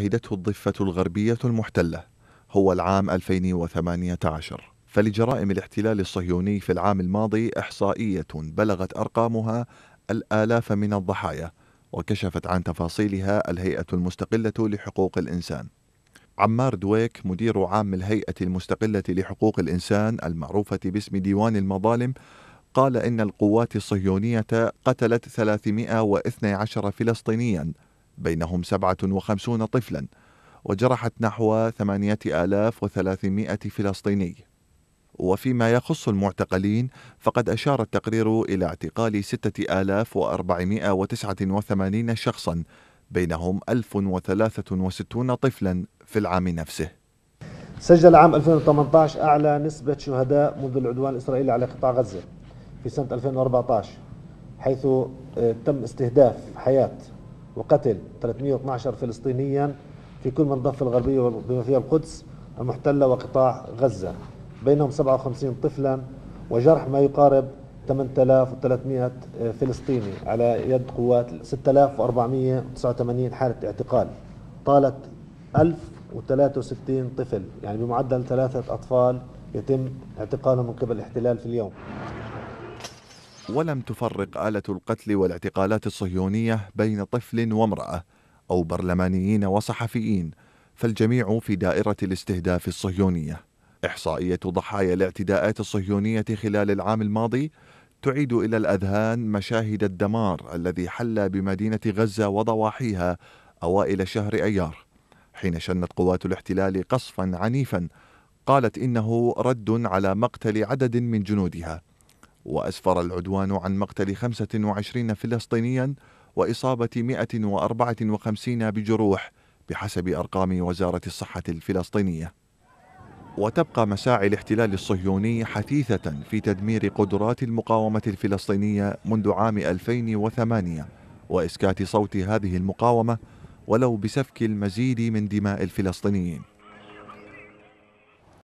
شهدته الضفة الغربية المحتلة هو العام 2018 فلجرائم الاحتلال الصهيوني في العام الماضي إحصائية بلغت أرقامها الآلاف من الضحايا وكشفت عن تفاصيلها الهيئة المستقلة لحقوق الإنسان. عمار دويك مدير عام الهيئة المستقلة لحقوق الإنسان المعروفة باسم ديوان المظالم قال إن القوات الصهيونية قتلت 312 فلسطينيا بينهم 57 طفلا وجرحت نحو 8300 فلسطيني. وفيما يخص المعتقلين فقد أشار التقرير إلى اعتقال 6489 شخصا بينهم 1063 طفلا في العام نفسه. سجل عام 2018 أعلى نسبة شهداء منذ العدوان الإسرائيلي على قطاع غزة في سنة 2014 حيث آه، تم استهداف حياة وقتل 312 فلسطينيا في كل من الضفة الغربية بما فيها القدس المحتلة وقطاع غزة. بينهم 57 طفلا وجرح ما يقارب 8300 فلسطيني على يد قوات 6489 حالة اعتقال. طالت 1063 طفل يعني بمعدل ثلاثة أطفال يتم اعتقالهم من قبل الاحتلال في اليوم. ولم تفرق آلة القتل والاعتقالات الصهيونية بين طفل وامرأة أو برلمانيين وصحفيين فالجميع في دائرة الاستهداف الصهيونية. إحصائية ضحايا الاعتداءات الصهيونية خلال العام الماضي تعيد إلى الأذهان مشاهد الدمار الذي حل بمدينة غزة وضواحيها أوائل شهر أيار. حين شنت قوات الاحتلال قصفا عنيفا قالت إنه رد على مقتل عدد من جنودها. وأسفر العدوان عن مقتل 25 فلسطينيا وإصابة 154 بجروح بحسب أرقام وزارة الصحة الفلسطينية. وتبقى مساعي الاحتلال الصهيوني حثيثة في تدمير قدرات المقاومة الفلسطينية منذ عام 2008 وإسكات صوت هذه المقاومة ولو بسفك المزيد من دماء الفلسطينيين.